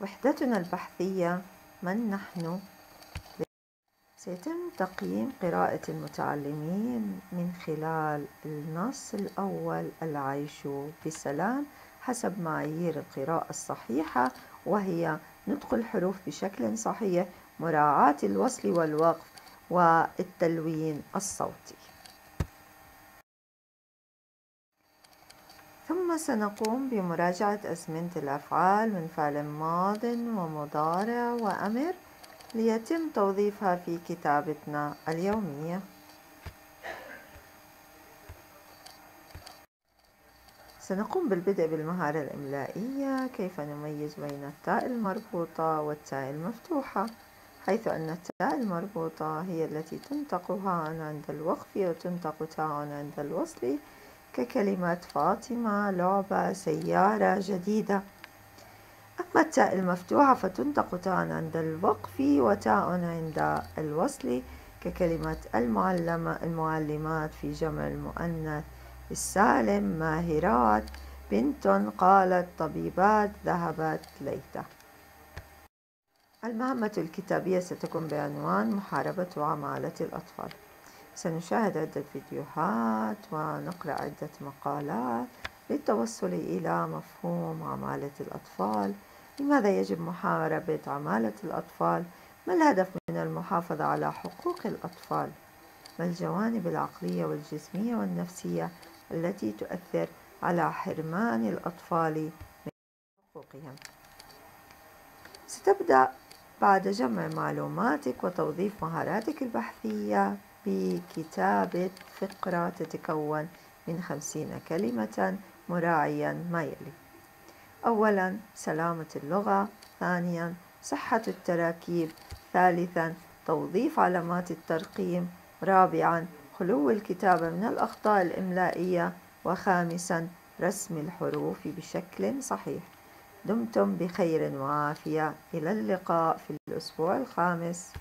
وحدتنا البحثية من نحن؟ سيتم تقييم قراءة المتعلمين من خلال النص الأول العيش بسلام حسب معايير القراءة الصحيحة وهي نطق الحروف بشكل صحيح مراعاة الوصل والوقف والتلوين الصوتي. ثم سنقوم بمراجعة أزمنة الأفعال من فعل ماض ومضارع وأمر ليتم توظيفها في كتابتنا اليومية. سنقوم بالبدء بالمهارة الإملائية كيف نميز بين التاء المربوطة والتاء المفتوحة؟ حيث أن التاء المربوطة هي التي تنطق هاء عند الوقف وتنطق تاء عند الوصل ككلمة فاطمة لعبة سيارة جديدة. أما التاء المفتوحة فتنطق تاء عند الوقف وتاء عند الوصل ككلمة المعلمة المعلمات في جمع المؤنث. السالم ماهرات بنت قالت طبيبات ذهبت ليتة. المهمة الكتابية ستكون بعنوان محاربة عمالة الأطفال. سنشاهد عدة فيديوهات ونقرأ عدة مقالات للتوصل إلى مفهوم عمالة الأطفال لماذا يجب محاربة عمالة الأطفال؟ ما الهدف من المحافظة على حقوق الأطفال؟ ما الجوانب العقلية والجسمية والنفسية التي تؤثر على حرمان الأطفال من حقوقهم؟ ستبدأ بعد جمع معلوماتك وتوظيف مهاراتك البحثية بكتابة فقرة تتكون من خمسين كلمة مراعيا ما يلي. أولا سلامة اللغة. ثانيا صحة التراكيب. ثالثا توظيف علامات الترقيم. رابعا خلو الكتابة من الأخطاء الإملائية. وخامسا رسم الحروف بشكل صحيح. دمتم بخير وعافية. إلى اللقاء في الأسبوع الخامس.